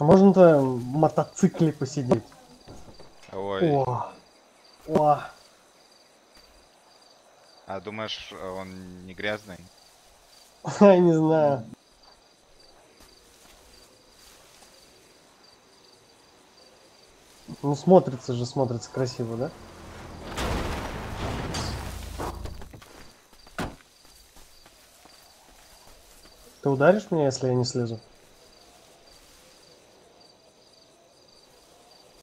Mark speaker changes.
Speaker 1: А можно на мотоцикле посидеть?
Speaker 2: Ой,
Speaker 1: О, о,
Speaker 2: а думаешь, он не грязный?
Speaker 1: я не знаю. Ну смотрится же, смотрится красиво, да? Ты ударишь меня, если я не слезу?